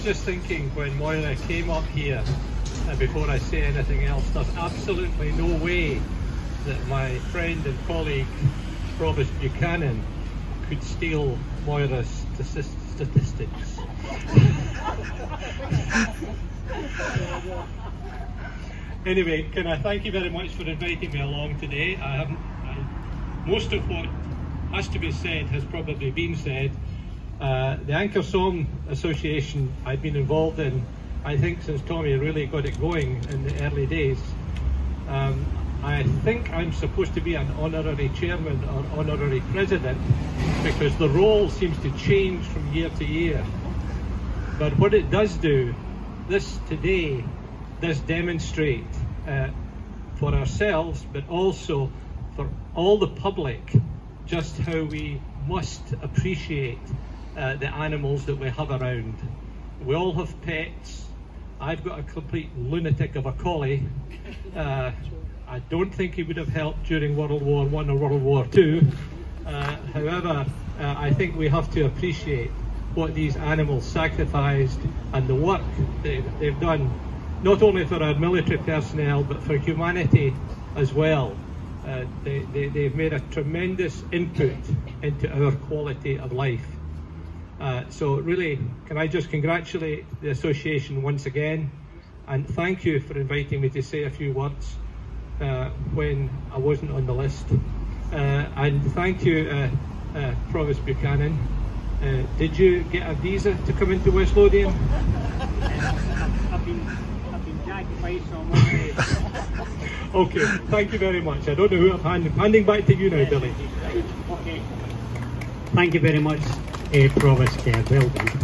was just thinking when Moira came up here, and before I say anything else, there's absolutely no way that my friend and colleague Provost Buchanan could steal Moira's statistics. anyway, can I thank you very much for inviting me along today. I haven't, I, most of what has to be said has probably been said. Uh, the Ancre Somme Association I've been involved in, I think, since Tommy really got it going in the early days. Um, I think I'm supposed to be an honorary chairman or honorary president because the role seems to change from year to year. But what it does do, this today does demonstrate uh, for ourselves, but also for all the public, just how we must appreciate uh, the animals that we have around. We all have pets. I've got a complete lunatic of a collie. Uh, I don't think he would have helped during World War One or World War Two. Uh, however, uh, I think we have to appreciate what these animals sacrificed and the work they've, they've done, not only for our military personnel but for humanity as well. Uh, they, they, they've made a tremendous input into our quality of life. Uh, so really, can I just congratulate the association once again and thank you for inviting me to say a few words uh, when I wasn't on the list. Uh, and thank you, uh, uh, Provost Buchanan. Uh, did you get a visa to come into West Lothian? I've been, I've been dragged twice already. okay, thank you very much. I don't know who I'm handing, handing back to you now, Billy. Okay. Thank you very much, Uh, well done. Thank